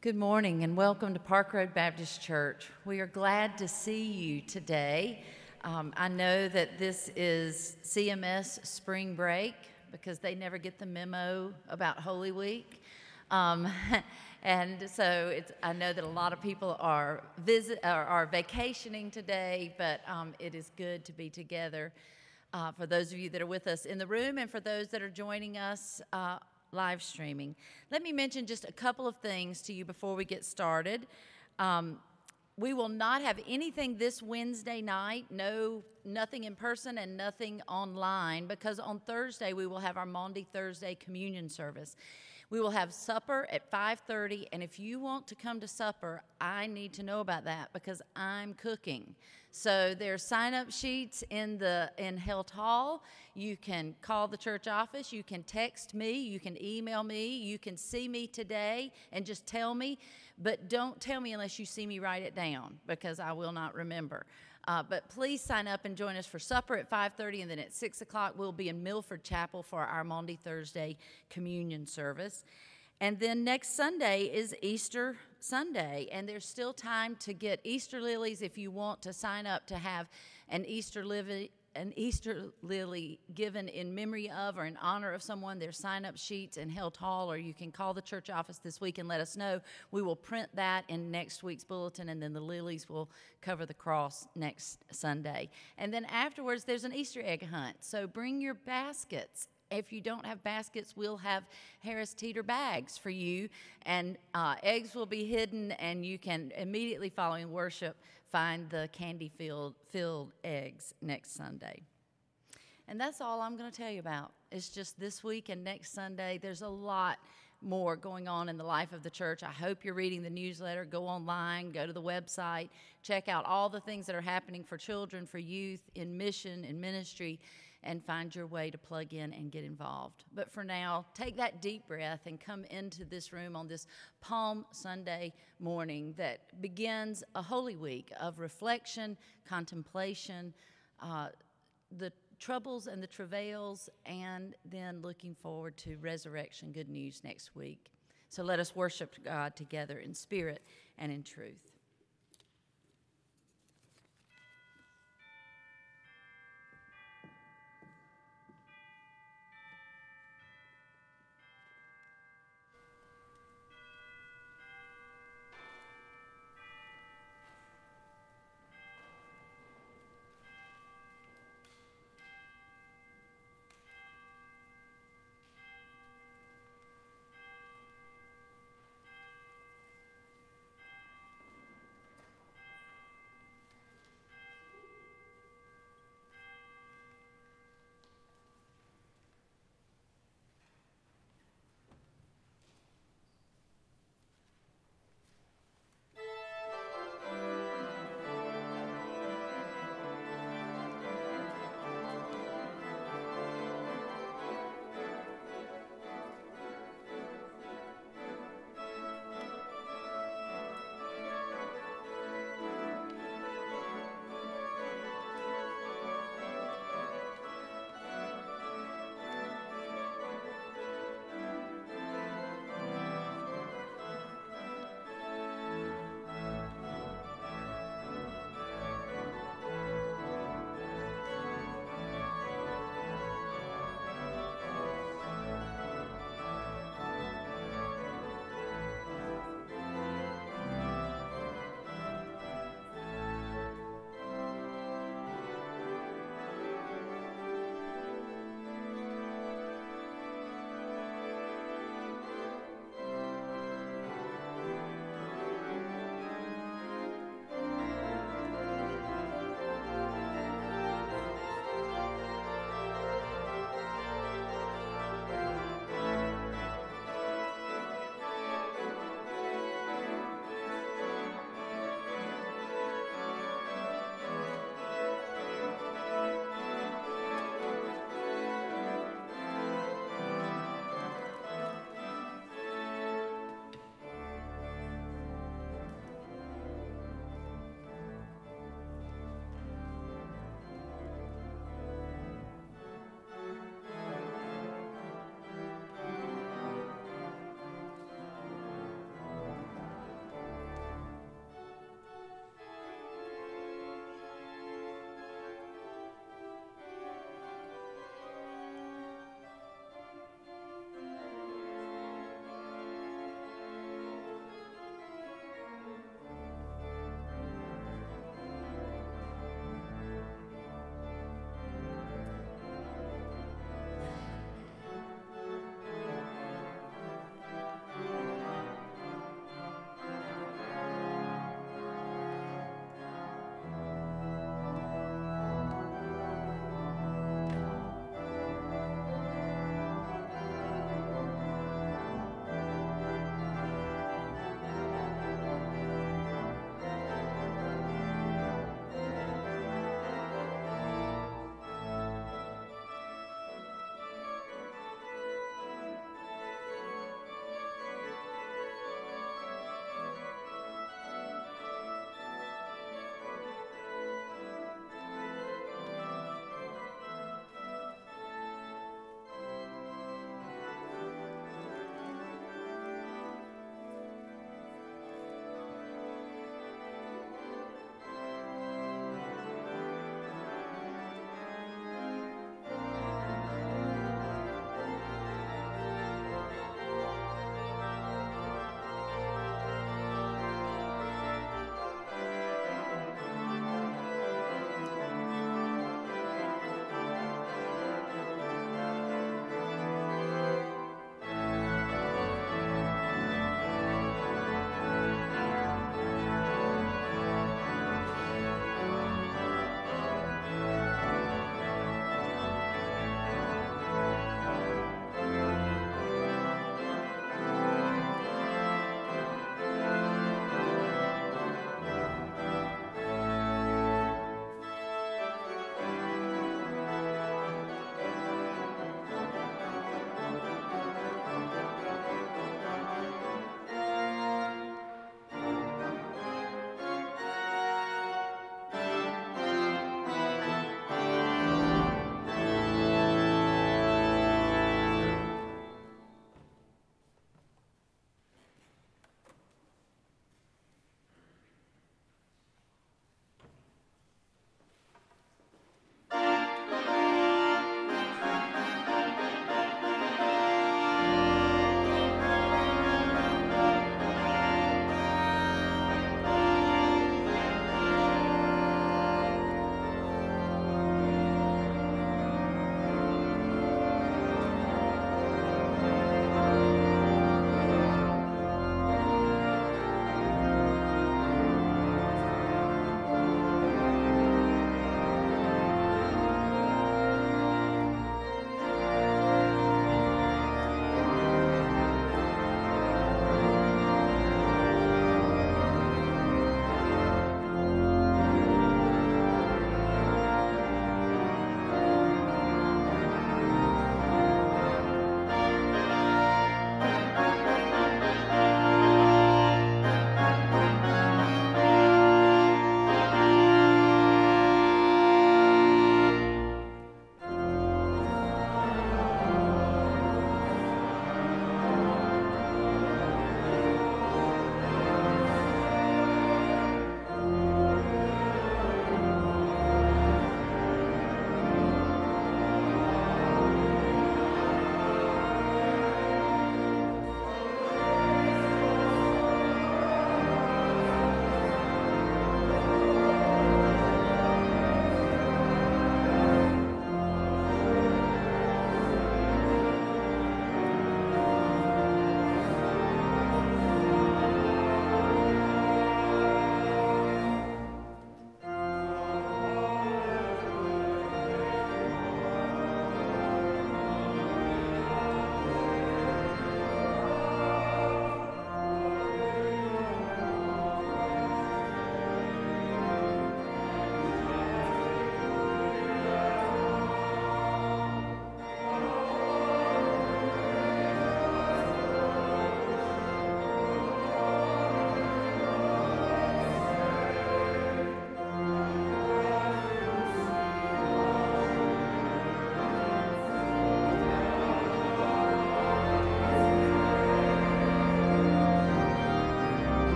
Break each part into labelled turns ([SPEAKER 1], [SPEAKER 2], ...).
[SPEAKER 1] Good morning and welcome to Park Road Baptist Church. We are glad to see you today. Um, I know that this is CMS spring break because they never get the memo about Holy Week. Um, and so I know that a lot of people are, visit, are, are vacationing today, but um, it is good to be together. Uh, for those of you that are with us in the room and for those that are joining us uh, live streaming. Let me mention just a couple of things to you before we get started. Um, we will not have anything this Wednesday night, no nothing in person and nothing online because on Thursday we will have our Maundy Thursday communion service. We will have supper at 5:30 and if you want to come to supper, I need to know about that because I'm cooking. So there's sign-up sheets in the in Helt Hall. You can call the church office, you can text me, you can email me, you can see me today and just tell me, but don't tell me unless you see me write it down because I will not remember. Uh, but please sign up and join us for supper at 5.30 and then at 6 o'clock we'll be in milford chapel for our maundy thursday communion service. And then next sunday is easter sunday and there's still time to get easter lilies if you want to sign up to have an easter lily an Easter lily given in memory of or in honor of someone. There's sign up sheets in Helt Hall, or you can call the church office this week and let us know. We will print that in next week's bulletin, and then the lilies will cover the cross next Sunday. And then afterwards, there's an Easter egg hunt. So bring your baskets if you don't have baskets, we'll have Harris Teeter bags for you, and uh, eggs will be hidden, and you can immediately following worship find the candy filled, filled eggs next Sunday. And that's all I'm going to tell you about. It's just this week and next Sunday. There's a lot more going on in the life of the church. I hope you're reading the newsletter. Go online, go to the website, check out all the things that are happening for children, for youth, in mission, in ministry and find your way to plug in and get involved. But for now, take that deep breath and come into this room on this Palm Sunday morning that begins a holy week of reflection, contemplation, uh, the troubles and the travails, and then looking forward to resurrection good news next week. So let us worship God together in spirit and in truth.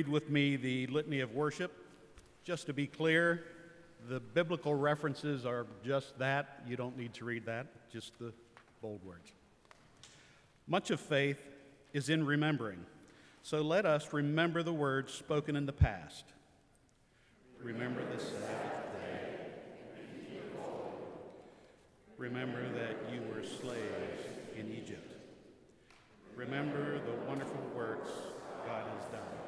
[SPEAKER 2] Read with me the Litany of Worship? Just to be clear, the biblical references are just that. You don't need to read that, just the bold words. Much of faith is in remembering. So let us remember the words spoken in the past. Remember the Sabbath day. Remember that you were slaves in Egypt. Remember the wonderful works God has done.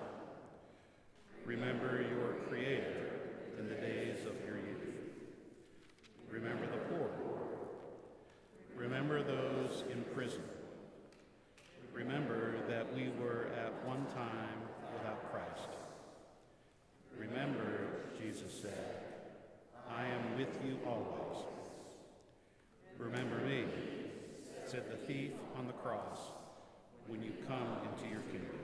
[SPEAKER 2] Remember your Creator in the days of your youth. Remember the poor. Remember those in prison. Remember that we were at one time without Christ. Remember, Jesus said, I am with you always. Remember me, said the thief on the cross, when you come into your kingdom.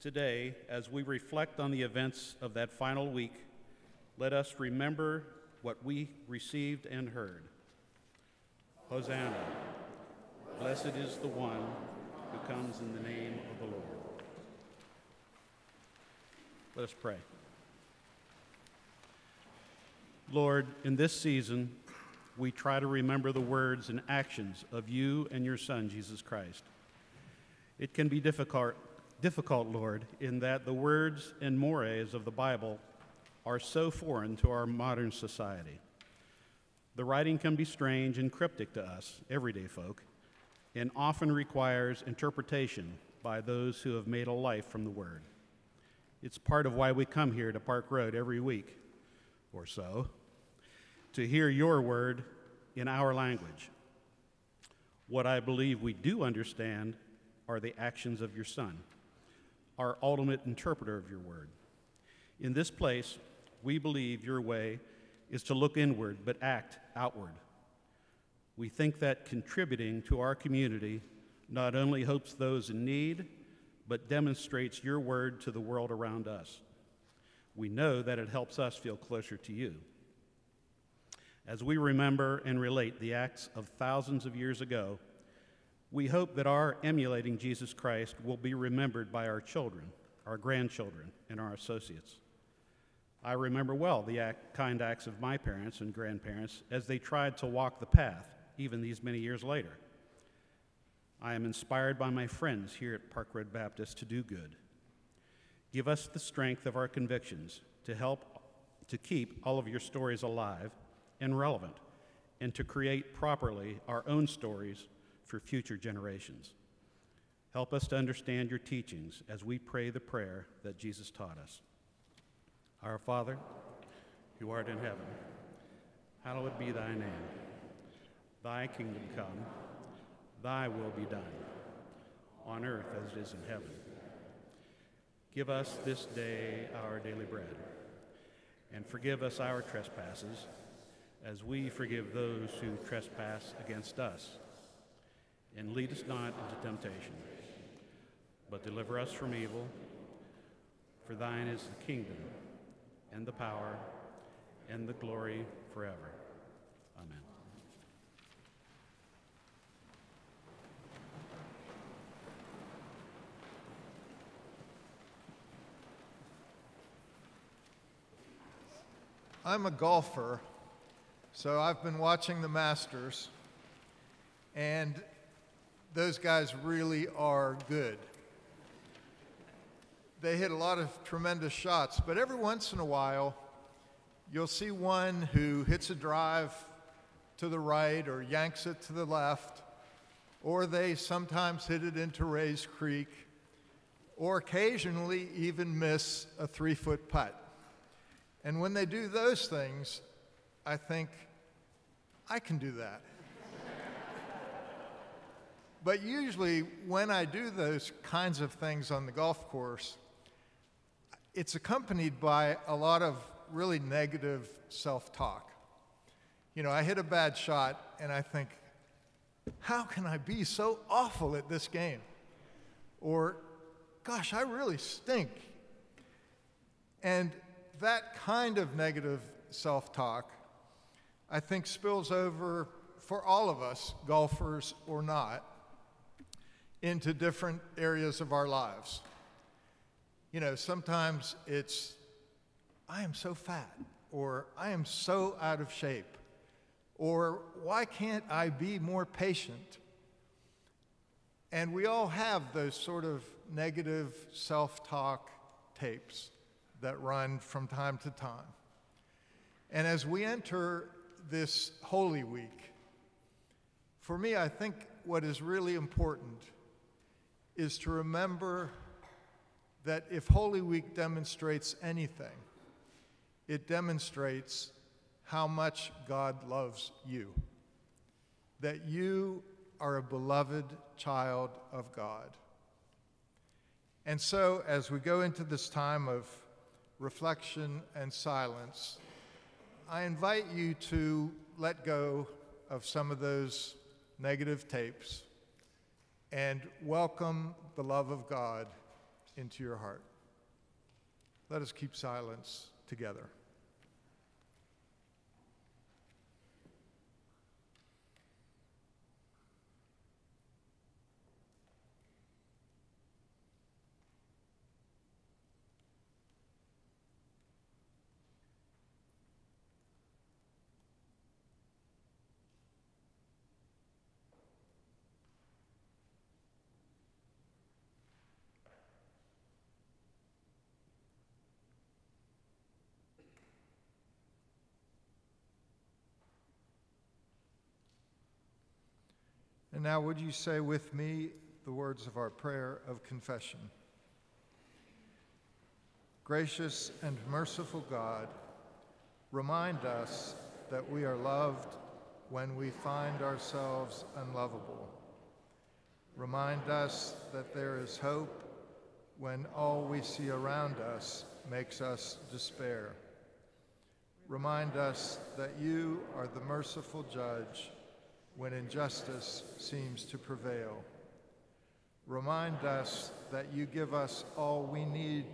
[SPEAKER 2] Today, as we reflect on the events of that final week, let us remember what we received and heard. Hosanna. Blessed is the one who comes in the name of the Lord. Let us pray. Lord, in this season, we try to remember the words and actions of you and your Son, Jesus Christ. It can be difficult, difficult, Lord, in that the words and mores of the Bible are so foreign to our modern society. The writing can be strange and cryptic to us, everyday folk, and often requires interpretation by those who have made a life from the Word. It's part of why we come here to Park Road every week or so to hear your Word in our language. What I believe we do understand are the actions of your Son, our ultimate interpreter of your Word. In this place, we believe your way is to look inward but act outward. We think that contributing to our community not only helps those in need, but demonstrates your word to the world around us. We know that it helps us feel closer to you. As we remember and relate the acts of thousands of years ago, we hope that our emulating Jesus Christ will be remembered by our children, our grandchildren, and our associates. I remember well the act, kind acts of my parents and grandparents as they tried to walk the path, even these many years later. I am inspired by my friends here at Park Road Baptist to do good. Give us the strength of our convictions to help to keep all of your stories alive and relevant, and to create properly our own stories for future generations. Help us to understand your teachings as we pray the prayer that Jesus taught us. Our Father, who art in heaven, hallowed be thy name. Thy kingdom come, thy will be done, on earth as it is in heaven. Give us this day our daily bread, and forgive us our trespasses, as we forgive those who trespass against us. And lead us not into temptation, but deliver us from evil. For thine is the kingdom and the power and the glory forever. Amen.
[SPEAKER 3] I'm a golfer, so I've been watching the Masters, and those guys really are good they hit a lot of tremendous shots, but every once in a while, you'll see one who hits a drive to the right or yanks it to the left, or they sometimes hit it into Rae's Creek, or occasionally even miss a three foot putt. And when they do those things, I think, I can do that. But usually, when I do those kinds of things on the golf course, it's accompanied by a lot of really negative self talk. You know, I hit a bad shot and I think, how can I be so awful at this game? Or, gosh, I really stink. And that kind of negative self talk, I think, spills over for all of us, golfers or not, into different areas of our lives. You know, sometimes it's, I am so fat, or I am so out of shape, or why can't I be more patient? And we all have those sort of negative self talk tapes that run from time to time. And as we enter this Holy Week, for me, I think what is really important is to remember that if Holy Week demonstrates anything, it demonstrates how much God loves you. That you are a beloved child of God. And so, as we go into this time of reflection and silence, I invite you to let go of some of those negative tapes and welcome the love of God into your heart. Let us keep silence together. And now, would you say with me the words of our prayer of confession? Gracious and merciful God, remind us that we are loved when we find ourselves unlovable. Remind us that there is hope when all we see around us makes us despair. Remind us that you are the merciful judge when injustice seems to prevail. Remind us that you give us all we need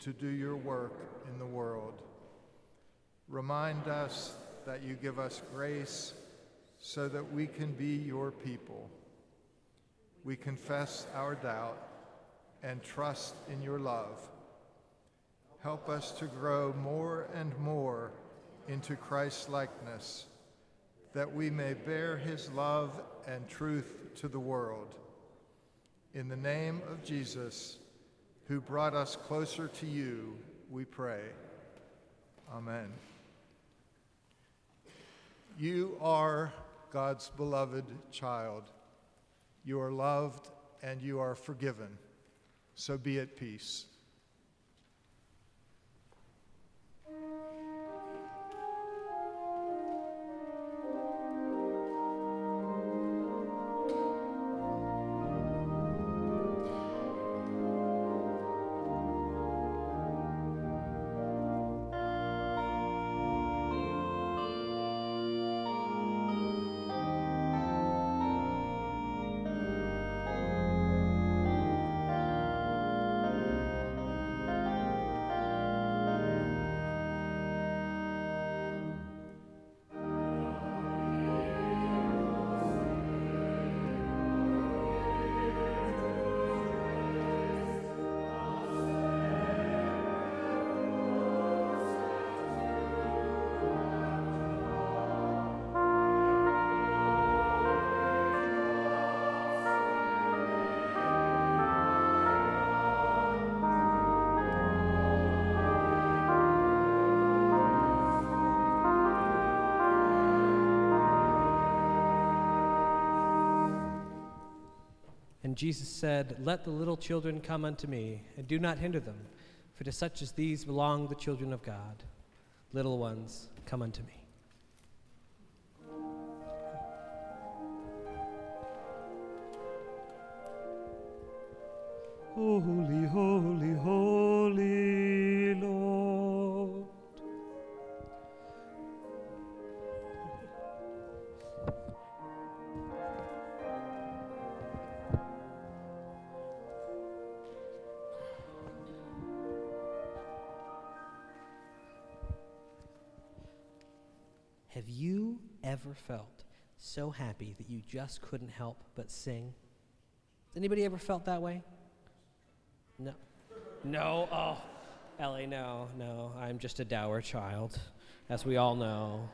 [SPEAKER 3] to do your work in the world. Remind us that you give us grace so that we can be your people. We confess our doubt and trust in your love. Help us to grow more and more into Christ's likeness that we may bear his love and truth to the world. In the name of Jesus, who brought us closer to you, we pray. Amen. You are God's beloved child. You are loved and you are forgiven. So be at peace.
[SPEAKER 4] Jesus said, Let the little children come unto me, and do not hinder them, for to such as these belong the children of God. Little ones, come unto me.
[SPEAKER 5] Holy,
[SPEAKER 4] ever felt so happy that you just couldn't help but sing? Anybody ever felt that way? No. No, oh, Ellie, no, no. I'm just a dour child, as we all know.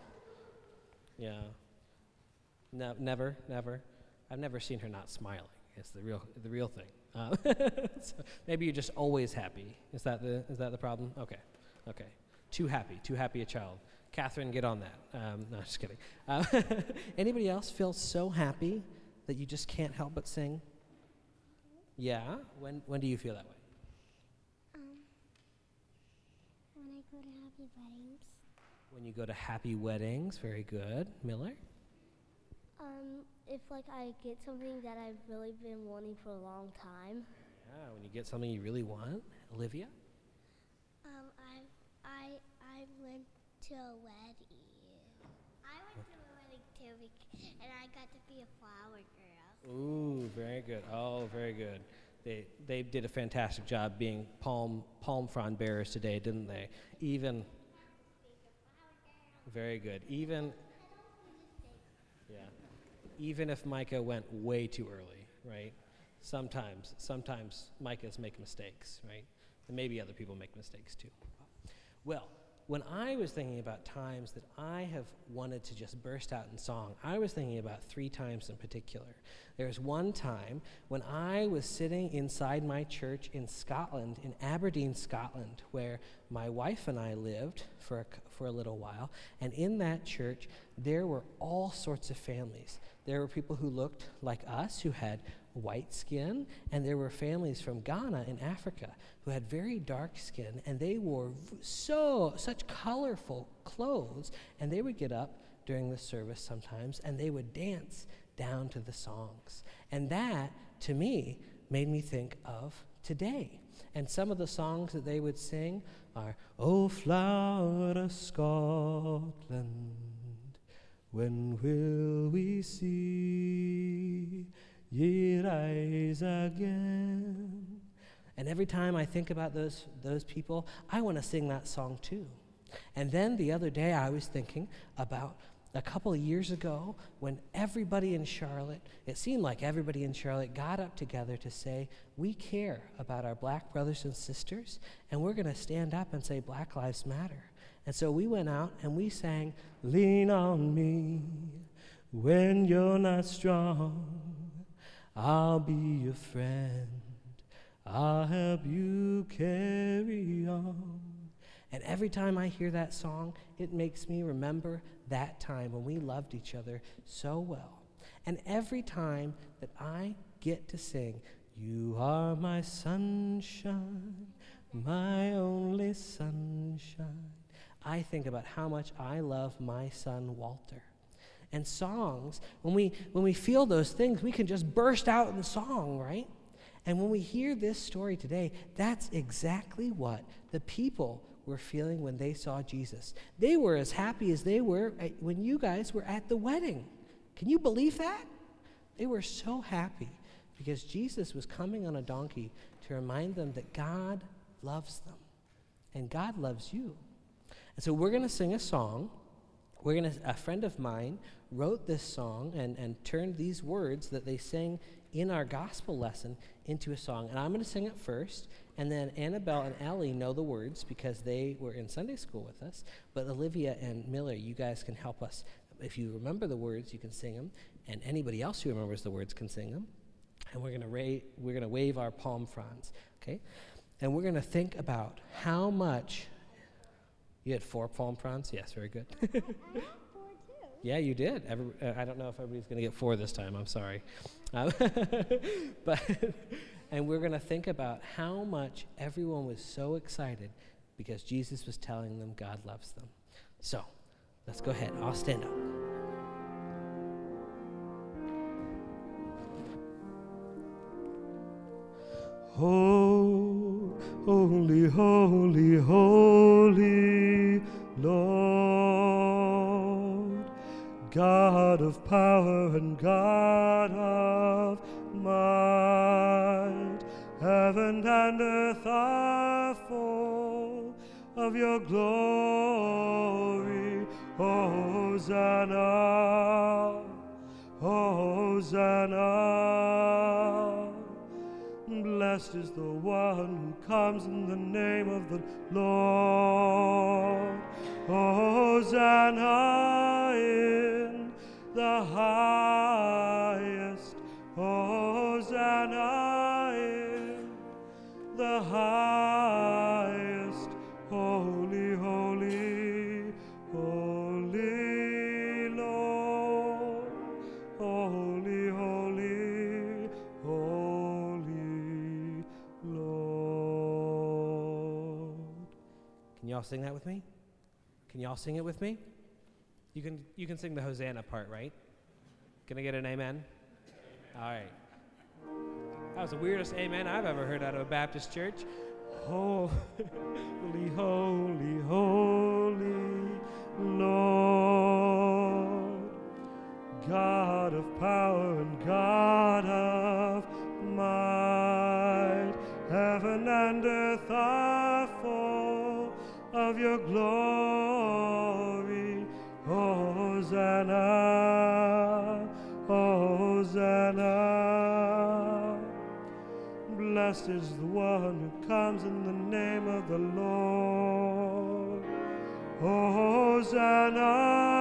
[SPEAKER 4] Yeah. No, never, never. I've never seen her not smiling. It's the real, the real thing. Uh, so maybe you're just always happy. Is that the, is that the problem? Okay, okay. Too happy, too happy a child. Catherine, get on that. Um, no, just kidding. Uh, anybody else feel so happy that you just can't help but sing? Yeah. When, when do you feel that way?
[SPEAKER 6] Um, when I go to happy weddings.
[SPEAKER 4] When you go to happy weddings, very good. Miller?
[SPEAKER 6] Um, if like I get something that I've really been wanting for a long time.
[SPEAKER 4] Yeah, when you get something you really want. Olivia?
[SPEAKER 6] Um, I I I went to a wedding. I went to a wedding too, and I got to be a flower girl.
[SPEAKER 4] Ooh, very good. Oh, very good. They they did a fantastic job being palm palm frond bearers today, didn't they? Even very good. Even yeah. Even if Micah went way too early, right? Sometimes sometimes Micahs make mistakes, right? And maybe other people make mistakes too. Well, when I was thinking about times that I have wanted to just burst out in song, I was thinking about three times in particular. There was one time when I was sitting inside my church in Scotland, in Aberdeen, Scotland, where my wife and I lived for a, for a little while. And in that church, there were all sorts of families. There were people who looked like us, who had white skin, and there were families from Ghana in Africa who had very dark skin, and they wore so such colorful clothes, and they would get up during the service sometimes, and they would dance down to the songs, and that to me made me think of today. And some of the songs that they would sing are, "Oh, flower of Scotland." When will we see ye rise again? And every time I think about those, those people, I want to sing that song too. And then the other day, I was thinking about a couple of years ago when everybody in Charlotte, it seemed like everybody in Charlotte got up together to say, We care about our black brothers and sisters, and we're going to stand up and say, Black Lives Matter. And so we went out and we sang, Lean on me when you're not strong. I'll be your friend. I'll help you carry on. And every time I hear that song, it makes me remember that time when we loved each other so well. And every time that I get to sing, You are my sunshine, my only sunshine, I think about how much I love my son Walter. And songs, when we when we feel those things, we can just burst out in song, right? And when we hear this story today, that's exactly what the people were feeling when they saw Jesus. They were as happy as they were when you guys were at the wedding. Can you believe that? They were so happy because Jesus was coming on a donkey to remind them that God loves them and God loves you. And so we're going to sing a song. We're to, a friend of mine wrote this song and, and turned these words that they sang in our gospel lesson into a song. And I'm going to sing it first, and then Annabelle and Ellie know the words because they were in Sunday school with us. But Olivia and Miller, you guys can help us. If you remember the words, you can sing them, and anybody else who remembers the words can sing them. And we're going to ra- we're going to wave our palm fronds, okay? And we're going to think about how much. You had four palm fronds? Yes, very good. Yeah, you did. Every, uh, I don't know if everybody's going to get four this time. I'm sorry. Um, but and we're going to think about how much everyone was so excited because Jesus was telling them God loves them. So, let's go ahead. I'll stand up.
[SPEAKER 5] Oh, holy, holy, holy Lord, God of power and God of might, heaven and earth are full of your glory. Hosanna, Hosanna. Blessed is the one who comes in the name of the Lord. Hosanna in the highest.
[SPEAKER 4] Sing that with me? Can y'all sing it with me? You can you can sing the Hosanna part, right? Can I get an amen? All right. That was the weirdest amen I've ever heard out of a Baptist church.
[SPEAKER 5] Holy, holy, holy Lord, God of power and God glory. Hosanna, Hosanna. Blessed is the one who comes in the name of the Lord. Hosanna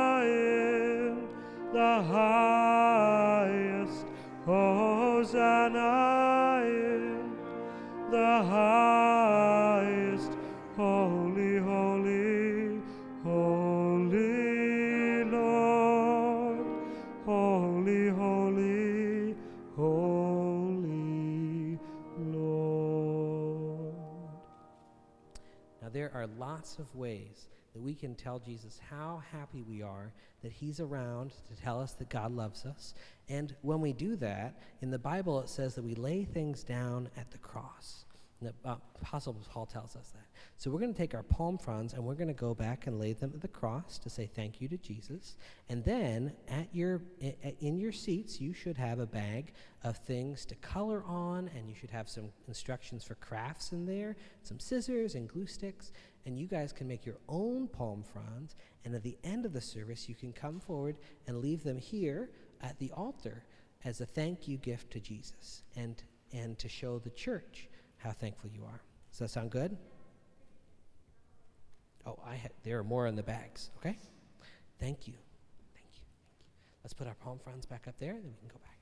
[SPEAKER 4] lots of ways that we can tell Jesus how happy we are that He's around to tell us that God loves us. And when we do that, in the Bible it says that we lay things down at the cross. The uh, Apostle Paul tells us that. So we're going to take our palm fronds and we're going to go back and lay them at the cross to say thank you to Jesus. And then at your in your seats, you should have a bag of things to color on, and you should have some instructions for crafts in there, some scissors and glue sticks, and you guys can make your own palm fronds. And at the end of the service, you can come forward and leave them here at the altar as a thank you gift to Jesus and and to show the church how thankful you are. Does that sound good? Oh, I ha- there are more in the bags. Okay, thank you, thank you, thank you. Let's put our palm fronds back up there, and then we can go back.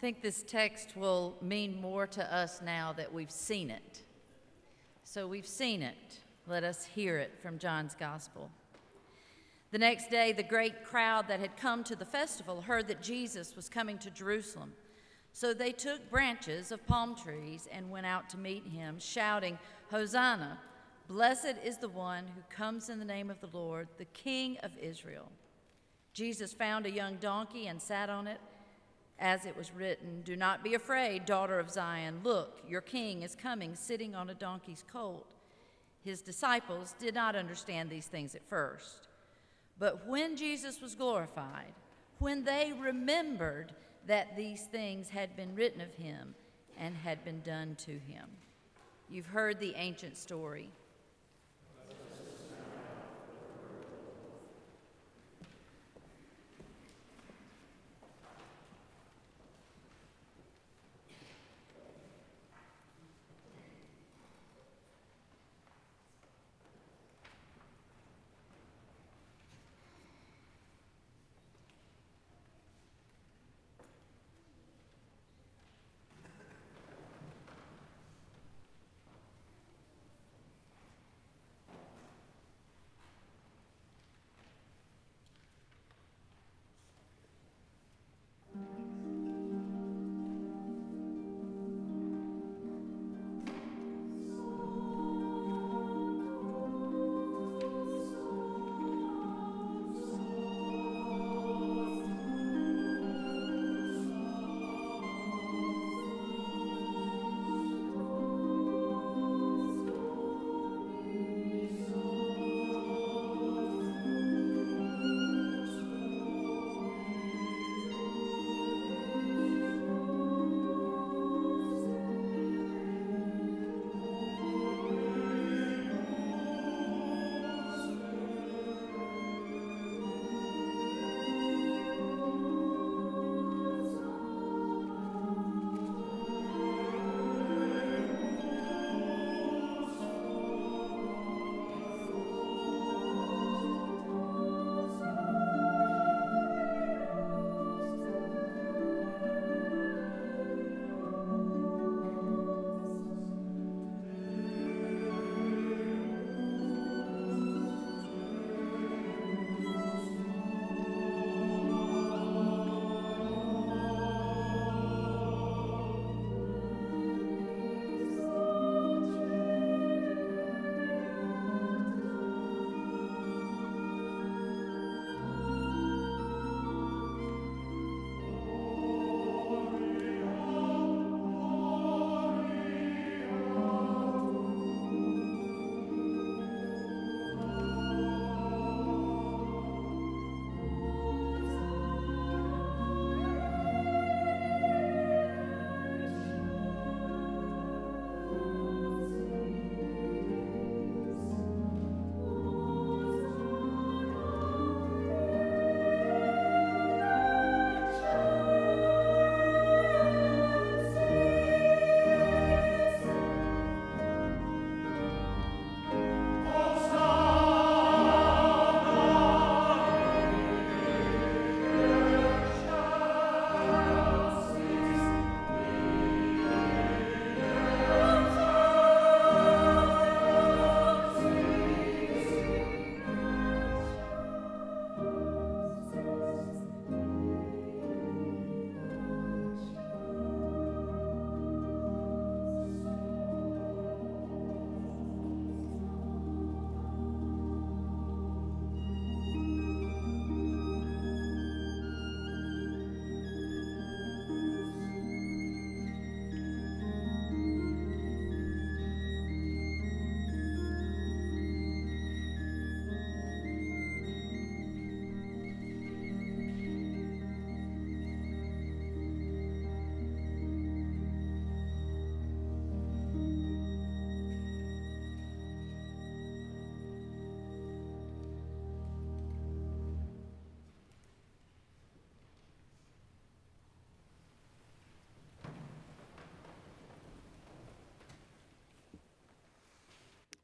[SPEAKER 1] Think this text will mean more to us now that we've seen it. So we've seen it. Let us hear it from John's Gospel. The next day, the great crowd that had come to the festival heard that Jesus was coming to Jerusalem. So they took branches of palm trees and went out to meet him, shouting, Hosanna! Blessed is the one who comes in the name of the Lord, the King of Israel. Jesus found a young donkey and sat on it as it was written, Do not be afraid, daughter of Zion. Look, your king is coming, sitting on a donkey's colt. His disciples did not understand these things at first. But when Jesus was glorified, when they remembered that these things had been written of him and had been done to him. You've heard the ancient story.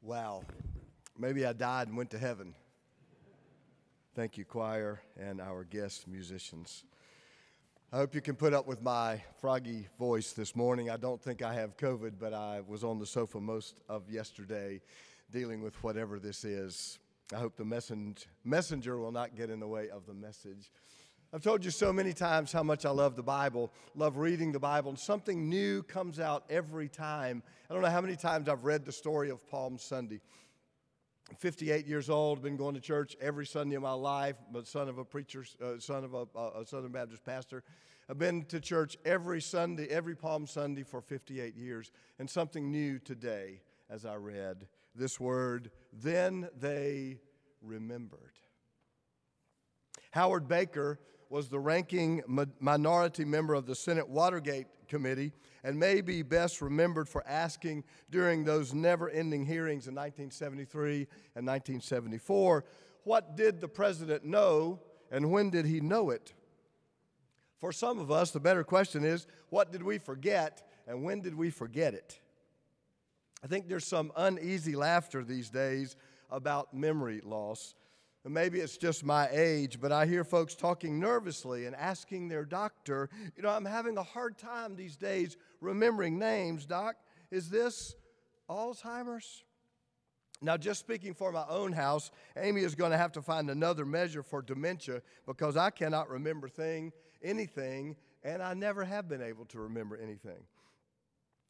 [SPEAKER 7] Wow. Maybe I died and went to heaven. Thank you, choir, and our guest musicians. I hope you can put up with my froggy voice this morning. I don't think I have COVID, but I was on the sofa most of yesterday dealing with whatever this is. I hope the messenger will not get in the way of the message. I've told you so many times how much I love the Bible, love reading the Bible, and something new comes out every time. I don't know how many times I've read the story of Palm Sunday. 58 years old, been going to church every Sunday of my life, but son of a preacher, uh, son of a, a Southern Baptist pastor. I've been to church every Sunday, every Palm Sunday for 58 years, and something new today as I read this word, then they remembered. Howard Baker was the ranking minority member of the Senate Watergate Committee and may be best remembered for asking during those never ending hearings in 1973 and 1974 what did the president know and when did he know it? For some of us, the better question is what did we forget and when did we forget it? I think there's some uneasy laughter these days about memory loss. Maybe it's just my age, but I hear folks talking nervously and asking their doctor, you know, I'm having a hard time these days remembering names, doc. Is this Alzheimer's? Now, just speaking for my own house, Amy is going to have to find another measure for dementia because I cannot remember thing, anything, and I never have been able to remember anything.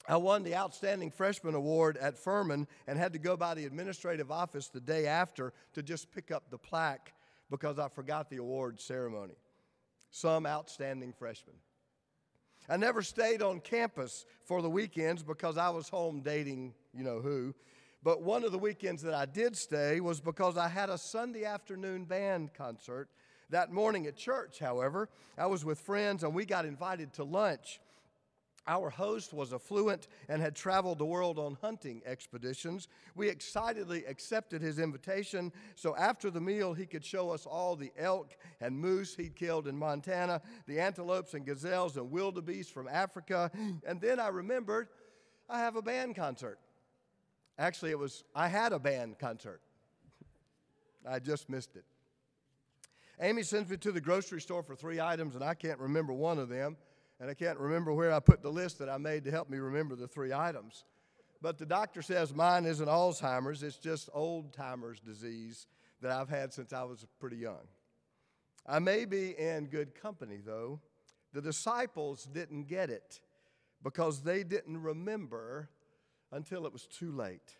[SPEAKER 7] I won the Outstanding Freshman Award at Furman and had to go by the administrative office the day after to just pick up the plaque because I forgot the award ceremony. Some outstanding freshman. I never stayed on campus for the weekends because I was home dating you know who. But one of the weekends that I did stay was because I had a Sunday afternoon band concert. That morning at church, however, I was with friends and we got invited to lunch. Our host was affluent and had traveled the world on hunting expeditions. We excitedly accepted his invitation so after the meal he could show us all the elk and moose he'd killed in Montana, the antelopes and gazelles and wildebeest from Africa. And then I remembered I have a band concert. Actually, it was, I had a band concert. I just missed it. Amy sends me to the grocery store for three items, and I can't remember one of them and I can't remember where I put the list that I made to help me remember the three items. But the doctor says mine isn't Alzheimer's, it's just old timers disease that I've had since I was pretty young. I may be in good company, though. The disciples didn't get it because they didn't remember until it was too late.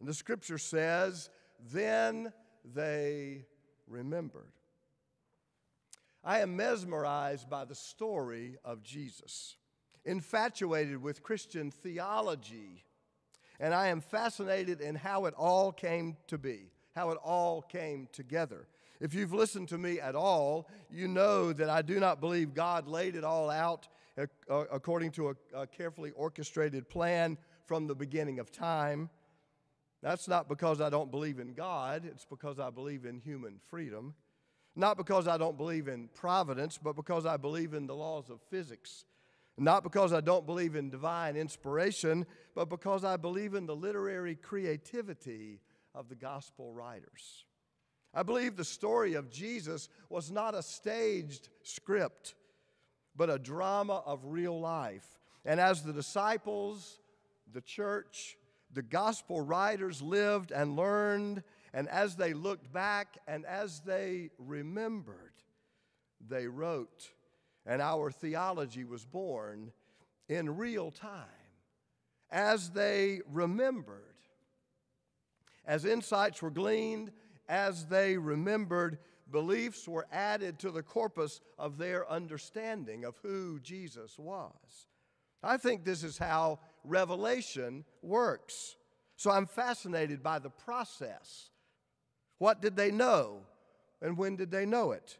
[SPEAKER 7] And the scripture says, then they remembered. I am mesmerized by the story of Jesus, infatuated with Christian theology, and I am fascinated in how it all came to be, how it all came together. If you've listened to me at all, you know that I do not believe God laid it all out uh, according to a carefully orchestrated plan from the beginning of time. That's not because I don't believe in God, it's because I believe in human freedom. Not because I don't believe in providence, but because I believe in the laws of physics. Not because I don't believe in divine inspiration, but because I believe in the literary creativity of the gospel writers. I believe the story of Jesus was not a staged script, but a drama of real life. And as the disciples, the church, the gospel writers lived and learned and as they looked back and as they remembered, they wrote. And our theology was born in real time as they remembered. As insights were gleaned, as they remembered, beliefs were added to the corpus of their understanding of who Jesus was. I think this is how revelation works. So I'm fascinated by the process what did they know? And when did they know it?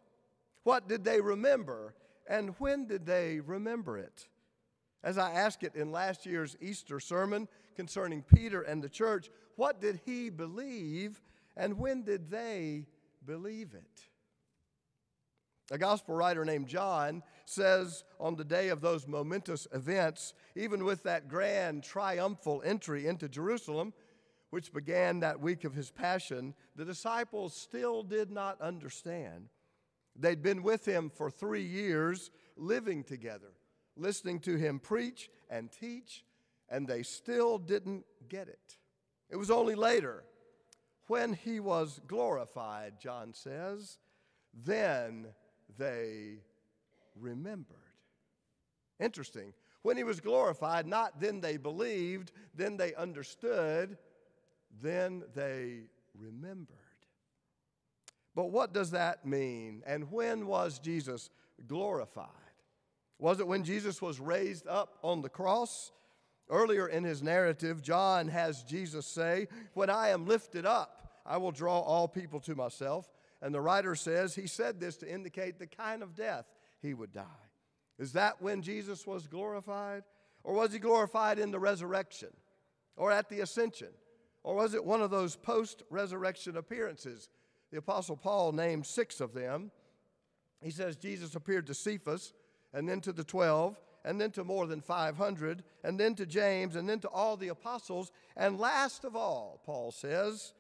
[SPEAKER 7] What did they remember? And when did they remember it? As I asked it in last year's Easter sermon concerning Peter and the church, what did he believe and when did they believe it? A gospel writer named John says on the day of those momentous events, even with that grand triumphal entry into Jerusalem, which began that week of his passion, the disciples still did not understand. They'd been with him for three years, living together, listening to him preach and teach, and they still didn't get it. It was only later, when he was glorified, John says, then they remembered. Interesting. When he was glorified, not then they believed, then they understood, then they remembered. But what does that mean? And when was Jesus glorified? Was it when Jesus was raised up on the cross? Earlier in his narrative, John has Jesus say, When I am lifted up, I will draw all people to myself. And the writer says he said this to indicate the kind of death he would die. Is that when Jesus was glorified? Or was he glorified in the resurrection? Or at the ascension? Or was it one of those post resurrection appearances? The Apostle Paul named six of them. He says Jesus appeared to Cephas, and then to the twelve, and then to more than 500, and then to James, and then to all the apostles. And last of all, Paul says,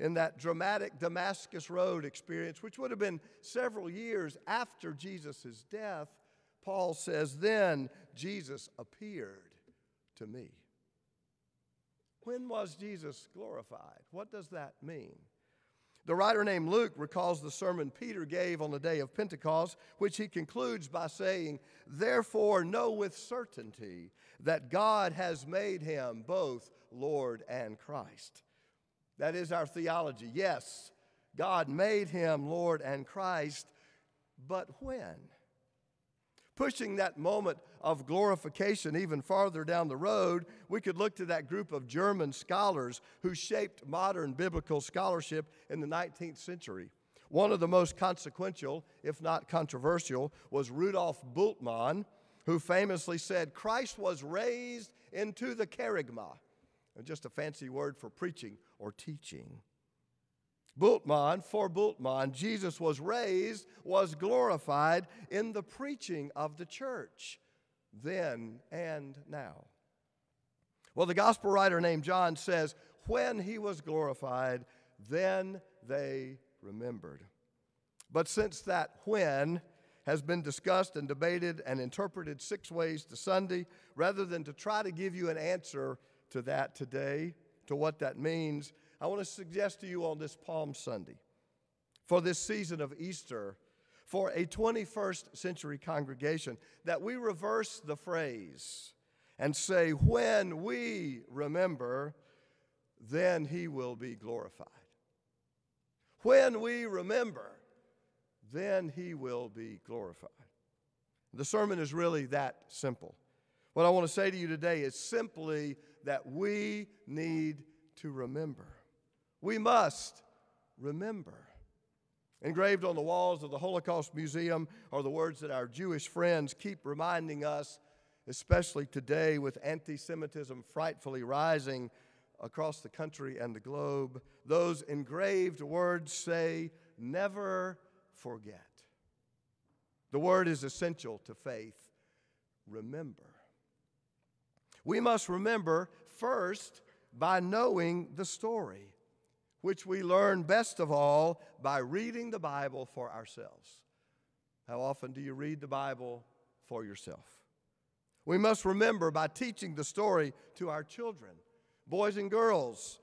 [SPEAKER 7] in that dramatic Damascus Road experience, which would have been several years after Jesus' death, Paul says, Then Jesus appeared to me. When was Jesus glorified? What does that mean? The writer named Luke recalls the sermon Peter gave on the day of Pentecost, which he concludes by saying, Therefore, know with certainty that God has made him both Lord and Christ. That is our theology. Yes, God made him Lord and Christ, but when? Pushing that moment of glorification even farther down the road, we could look to that group of German scholars who shaped modern biblical scholarship in the 19th century. One of the most consequential, if not controversial, was Rudolf Bultmann, who famously said, Christ was raised into the kerygma, just a fancy word for preaching or teaching. Bultmann, for Bultmann, Jesus was raised, was glorified in the preaching of the church, then and now. Well, the gospel writer named John says, when he was glorified, then they remembered. But since that when has been discussed and debated and interpreted six ways to Sunday, rather than to try to give you an answer to that today, to what that means, I want to suggest to you on this Palm Sunday, for this season of Easter, for a 21st century congregation, that we reverse the phrase and say, when we remember, then he will be glorified. When we remember, then he will be glorified. The sermon is really that simple. What I want to say to you today is simply that we need to remember. We must remember. Engraved on the walls of the Holocaust Museum are the words that our Jewish friends keep reminding us, especially today with anti Semitism frightfully rising across the country and the globe. Those engraved words say, never forget. The word is essential to faith. Remember. We must remember first by knowing the story, which we learn best of all by reading the Bible for ourselves. How often do you read the Bible for yourself? We must remember by teaching the story to our children, boys and girls,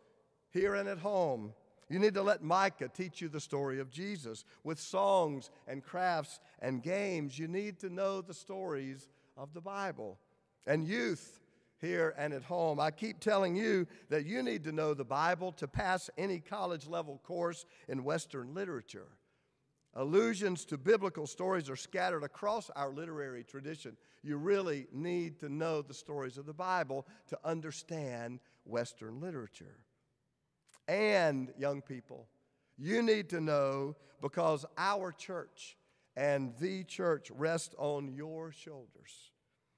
[SPEAKER 7] here and at home. You need to let Micah teach you the story of Jesus with songs and crafts and games. You need to know the stories of the Bible. And youth, here and at home. I keep telling you that you need to know the Bible to pass any college level course in Western literature. Allusions to biblical stories are scattered across our literary tradition. You really need to know the stories of the Bible to understand Western literature. And, young people, you need to know because our church and the church rest on your shoulders.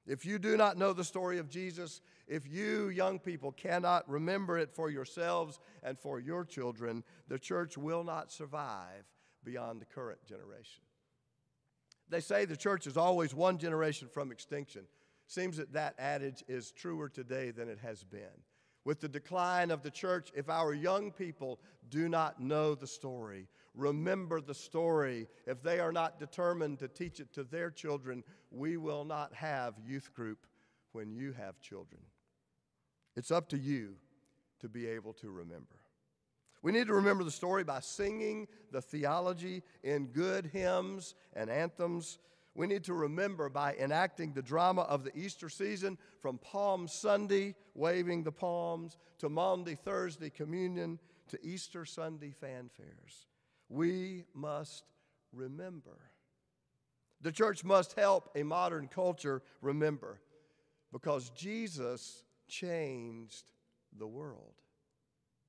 [SPEAKER 7] If you do not know the story of Jesus, if you, young people, cannot remember it for yourselves and for your children, the church will not survive beyond the current generation. They say the church is always one generation from extinction. Seems that that adage is truer today than it has been. with the decline of the church if our young people do not know the story, remember the story. If they are not determined to teach it to their children, we will not have youth group when you have children. It's up to you to be able to remember. We need to remember the story by singing the theology in good hymns and anthems. We need to remember by enacting the drama of the Easter season from Palm Sunday, waving the palms, to Maundy Thursday communion, to Easter Sunday fanfares. We must remember. The church must help a modern culture remember because Jesus changed the world.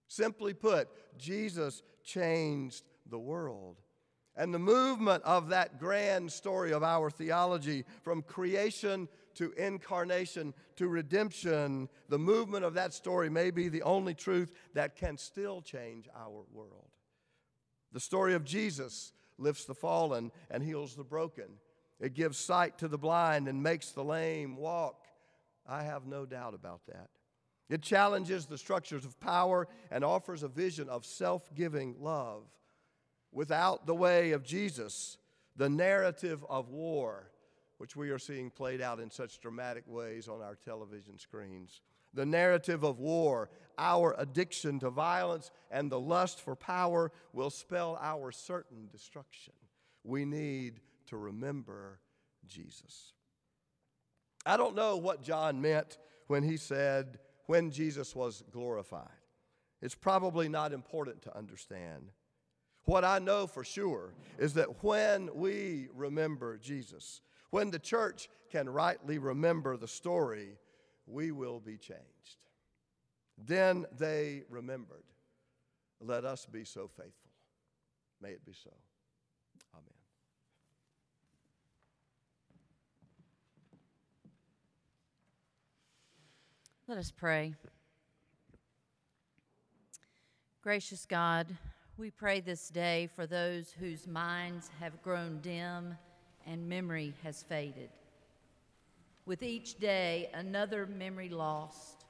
[SPEAKER 7] Simply put, Jesus changed the world. And the movement of that grand story of our theology from creation to incarnation to redemption, the movement of that story may be the only truth that can still change our world. The story of Jesus lifts the fallen and heals the broken. It gives sight to the blind and makes the lame walk. I have no doubt about that. It challenges the structures of power and offers a vision of self giving love. Without the way of Jesus, the narrative of war, which we are seeing played out in such dramatic ways on our television screens, the narrative of war, our addiction to violence, and the lust for power will spell our certain destruction. We need to remember Jesus. I don't know what John meant when he said, when Jesus was glorified. It's probably not important to understand. What I know for sure is that when we remember Jesus, when the church can rightly remember the story, we will be changed. Then they remembered. Let us be so faithful. May it be so. Amen.
[SPEAKER 1] Let us pray. Gracious God, we pray this day for those whose minds have grown dim and memory has faded. With each day, another memory lost.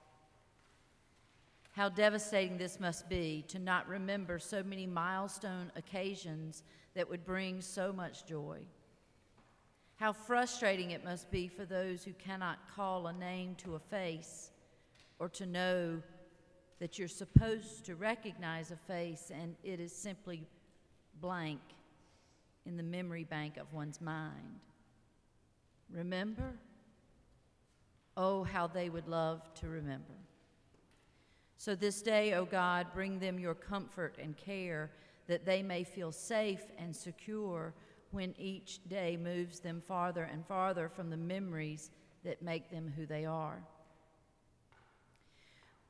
[SPEAKER 1] How devastating this must be to not remember so many milestone occasions that would bring so much joy. How frustrating it must be for those who cannot call a name to a face or to know that you're supposed to recognize a face and it is simply blank in the memory bank of one's mind. Remember? Oh, how they would love to remember. So this day, O God, bring them your comfort and care that they may feel safe and secure when each day moves them farther and farther from the memories that make them who they are.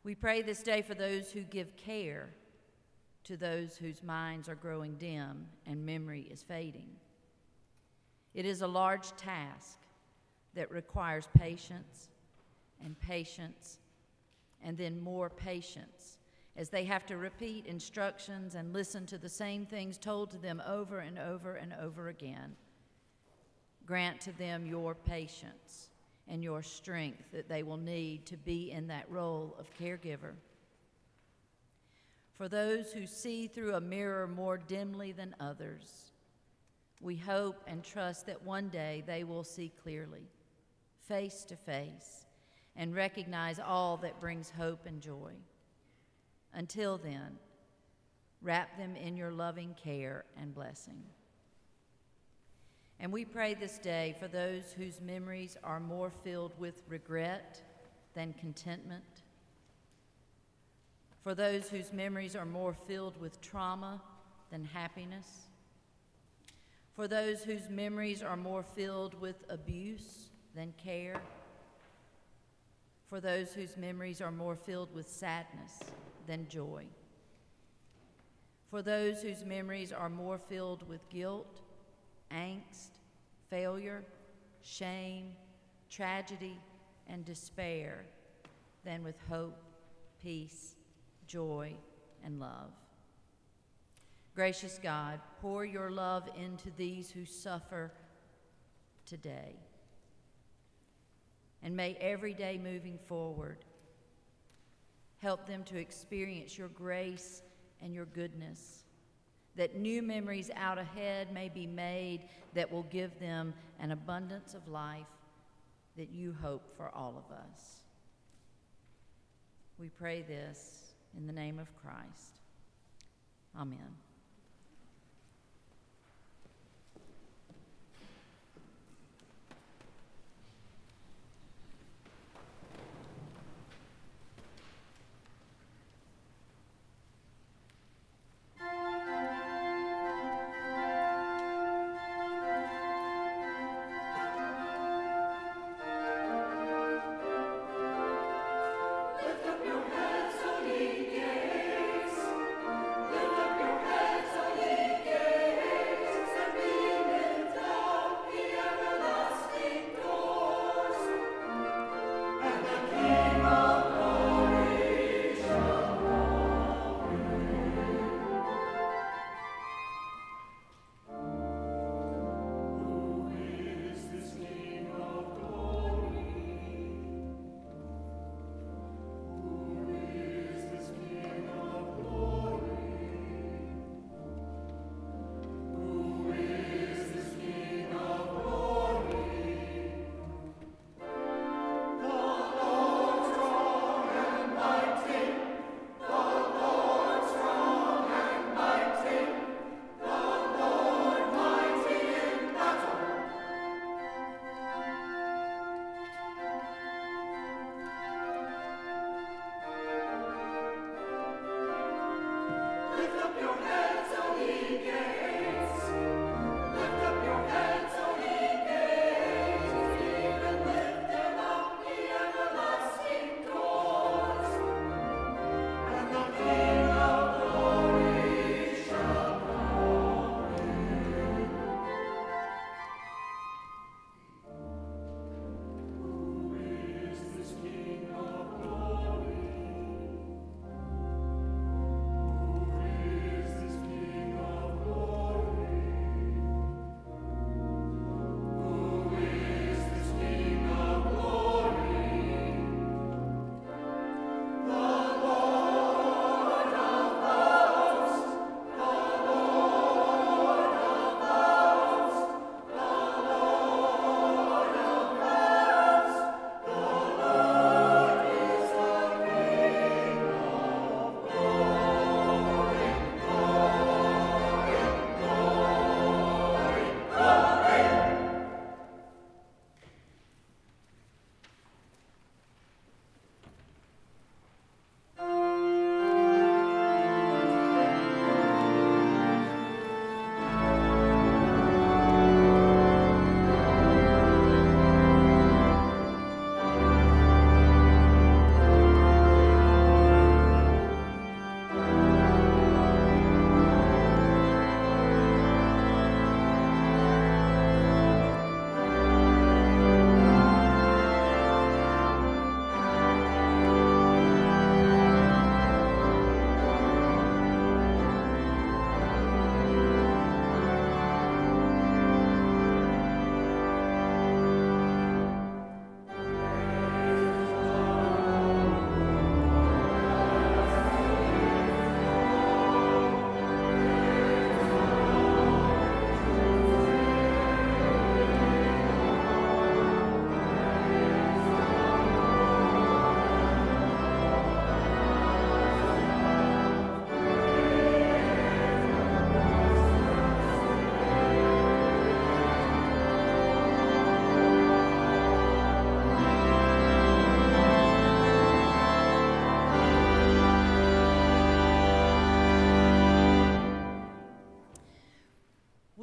[SPEAKER 1] We pray this day for those who give care to those whose minds are growing dim and memory is fading. It is a large task that requires patience and patience and then more patience as they have to repeat instructions and listen to the same things told to them over and over and over again. Grant to them your patience and your strength that they will need to be in that role of caregiver. For those who see through a mirror more dimly than others, we hope and trust that one day they will see clearly, face to face, and recognize all that brings hope and joy. Until then, wrap them in your loving care and blessing. And we pray this day for those whose memories are more filled with regret than contentment, for those whose memories are more filled with trauma than happiness, for those whose memories are more filled with abuse than care, for those whose memories are more filled with sadness than joy, for those whose memories are more filled with guilt angst, failure, shame, tragedy, and despair than with hope, peace, joy, and love. Gracious God, pour your love into these who suffer today. And may every day moving forward Help them to experience your grace and your goodness. That new memories out ahead may be made that will give them an abundance of life that you hope for all of us. We pray this in the name of Christ. Amen.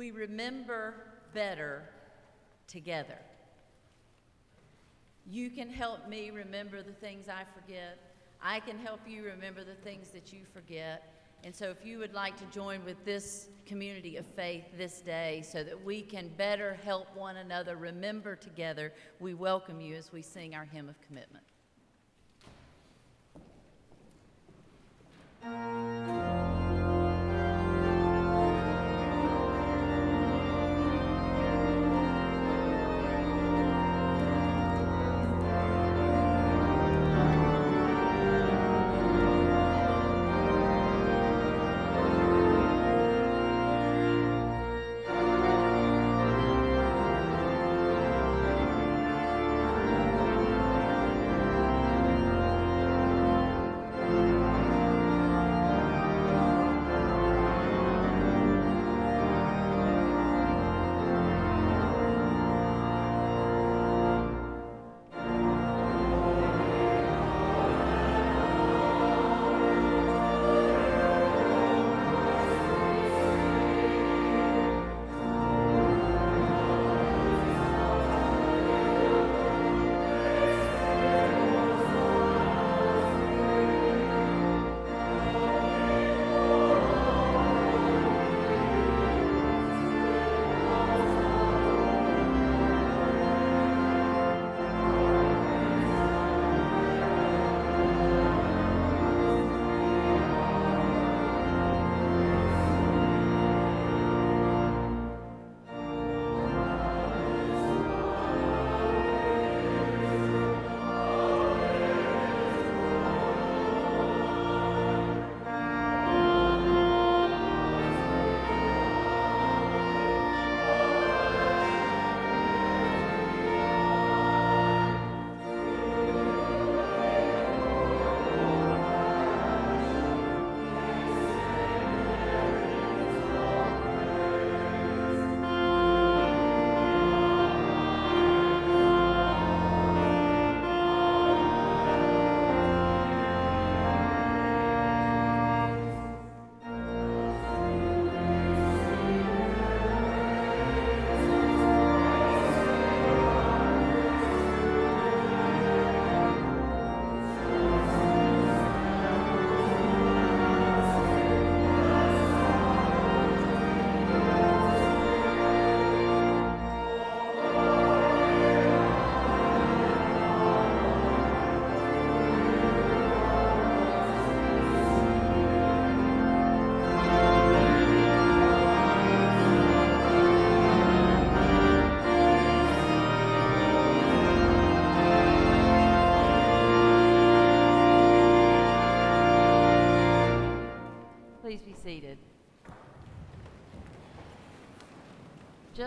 [SPEAKER 1] Remember better together. You can help me remember the things I forget. I can help you remember the things that you forget. And so, if you would like to join with this community of faith this day so that we can better help one another remember together, we welcome you as we sing our hymn of commitment.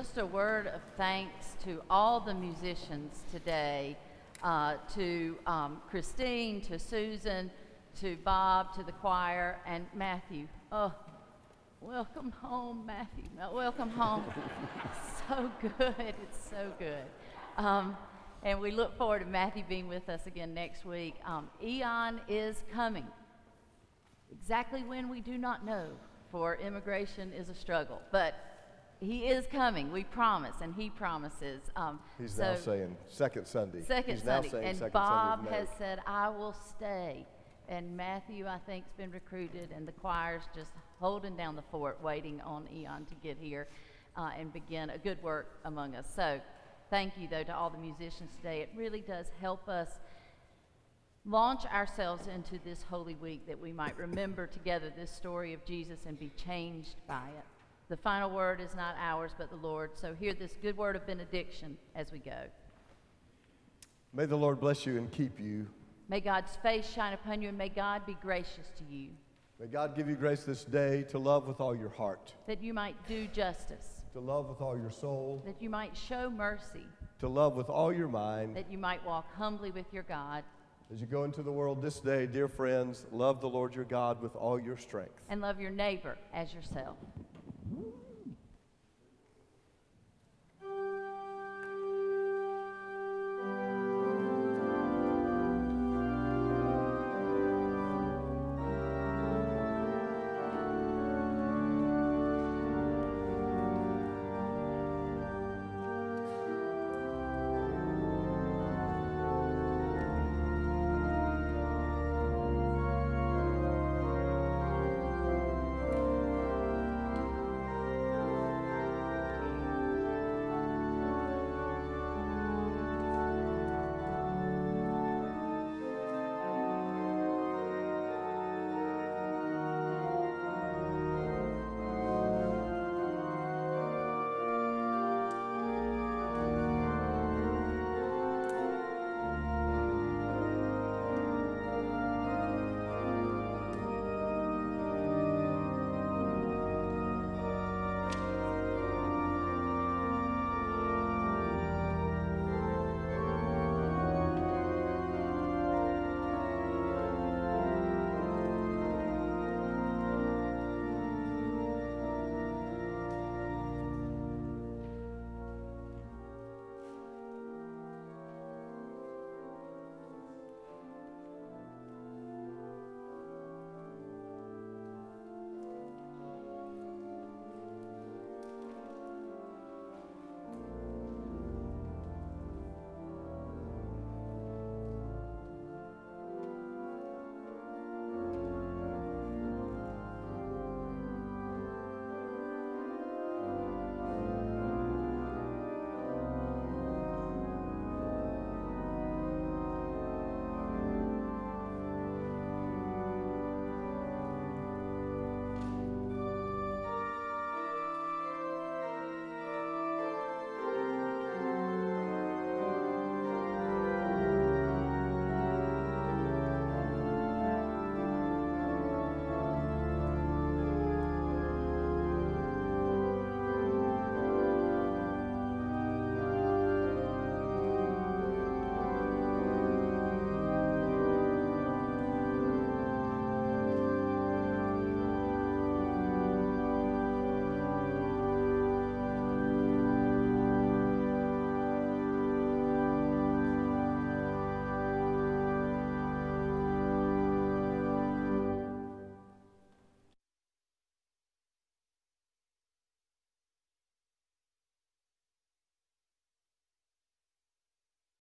[SPEAKER 1] Just a word of thanks to all the musicians today, uh, to um, Christine, to Susan, to Bob, to the choir, and Matthew. Oh, welcome home, Matthew. Welcome home. so good. It's so good. Um, and we look forward to Matthew being with us again next week. Um, Eon is coming. Exactly when we do not know, for immigration is a struggle. But he is coming, we promise, and he promises. Um,
[SPEAKER 7] He's
[SPEAKER 1] so
[SPEAKER 7] now saying second Sunday.
[SPEAKER 1] second
[SPEAKER 7] He's now
[SPEAKER 1] Sunday.
[SPEAKER 7] saying
[SPEAKER 1] and
[SPEAKER 7] second
[SPEAKER 1] Bob
[SPEAKER 7] Sunday
[SPEAKER 1] has said, I will stay. And Matthew, I think, has been recruited, and the choir's just holding down the fort, waiting on Eon to get here uh, and begin a good work among us. So, thank you, though, to all the musicians today. It really does help us launch ourselves into this holy week that we might remember together this story of Jesus and be changed by it. The final word is not ours, but the Lord. So, hear this good word of benediction as we go.
[SPEAKER 7] May the Lord bless you and keep you.
[SPEAKER 1] May God's face shine upon you, and may God be gracious to you,
[SPEAKER 7] May God give you grace this day to love with all your heart,
[SPEAKER 1] that you might do justice,
[SPEAKER 7] to love with all your soul,
[SPEAKER 1] that you might show mercy,
[SPEAKER 7] to love with all your mind.
[SPEAKER 1] that you might walk humbly with your God,
[SPEAKER 7] As you go into the world this day, dear friends, love the Lord your God with all your strength.
[SPEAKER 1] and love your neighbor as yourself. Mm-hmm.